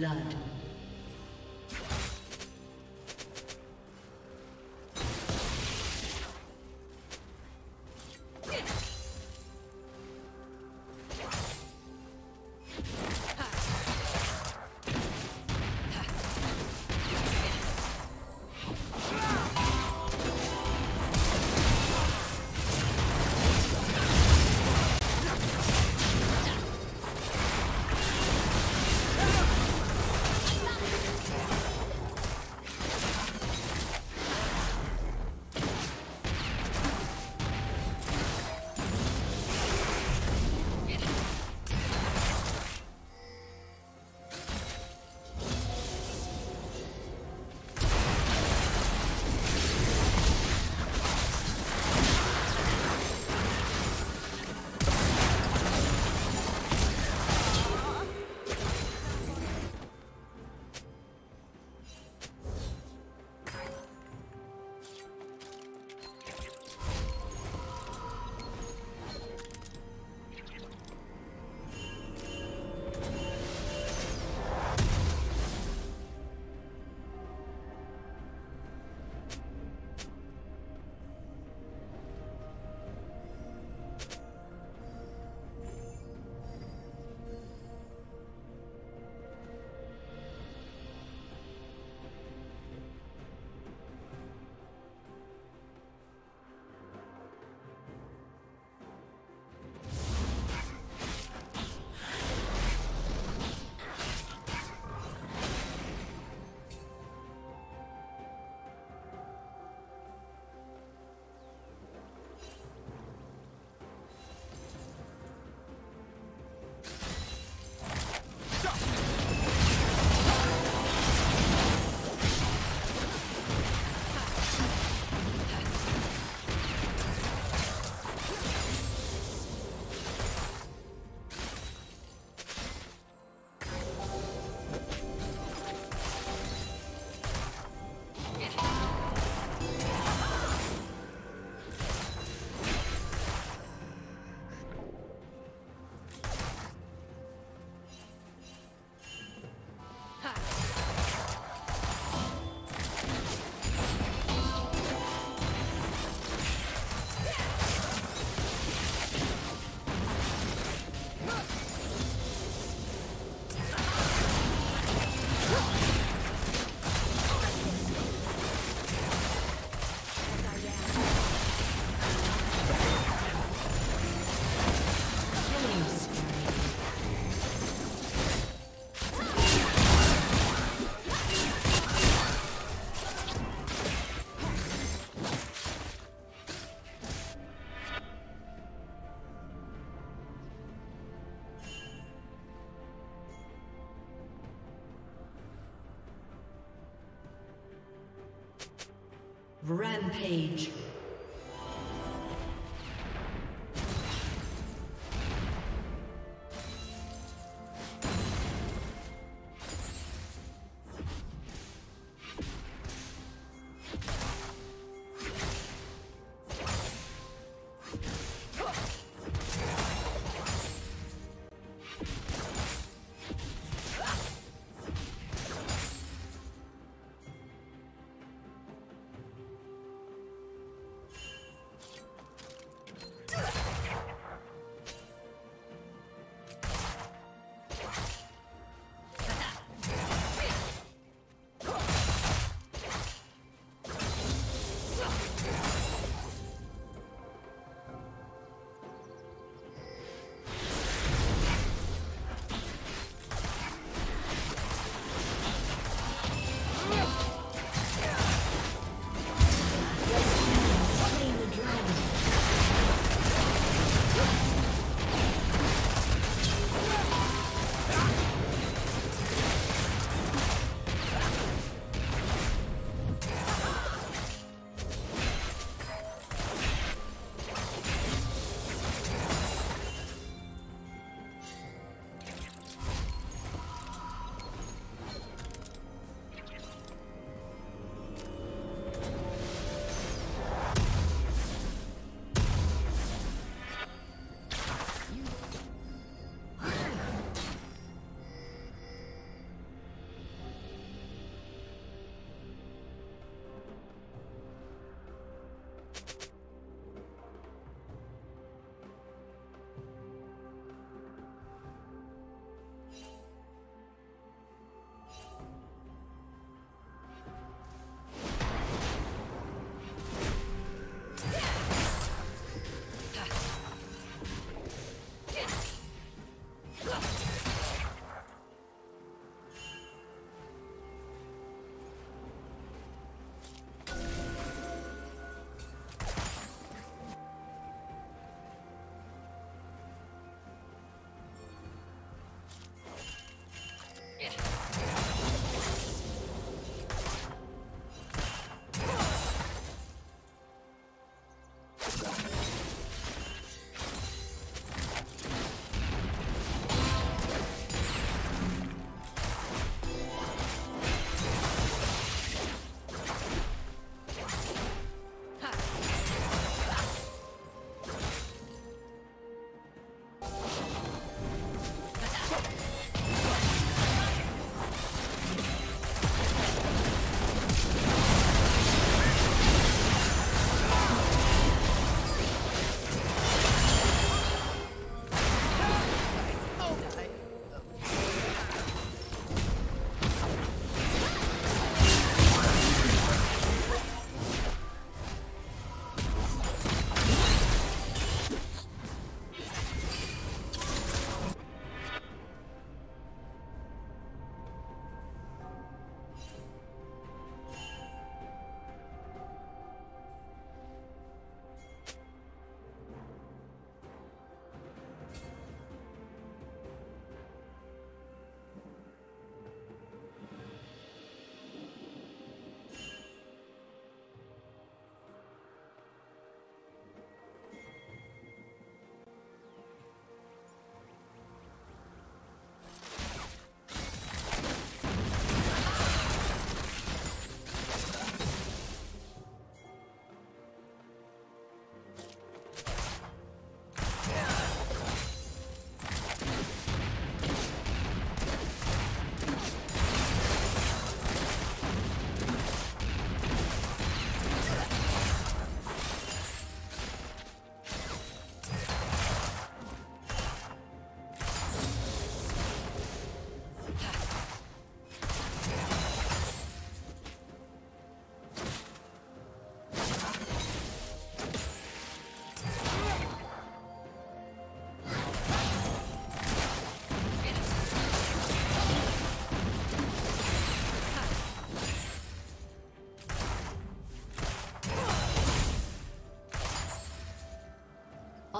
Blood. Rampage.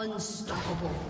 Unstoppable.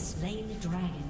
Slain the dragon.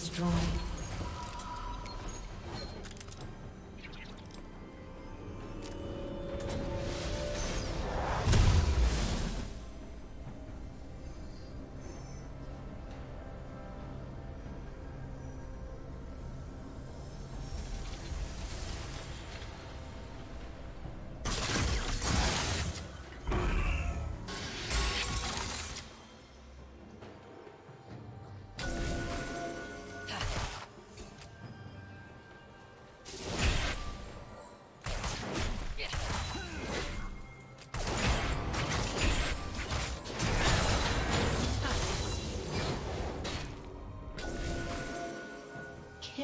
Destroyed.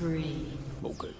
Spree. Okay.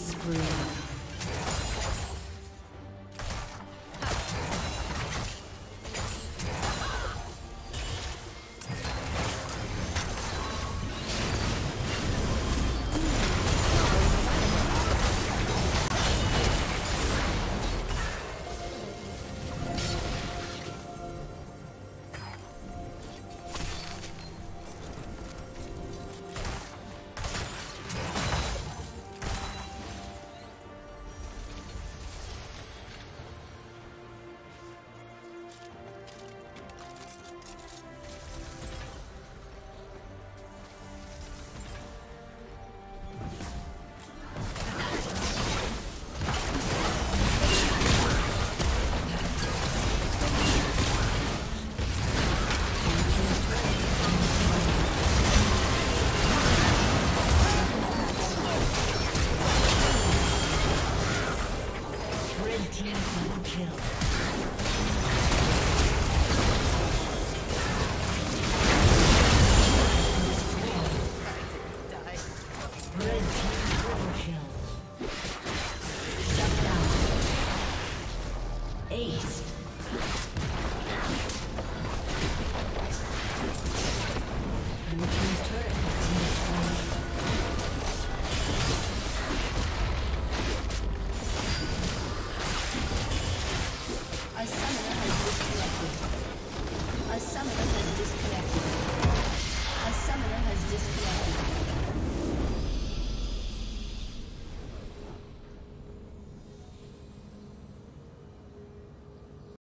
Spree. Instant kill.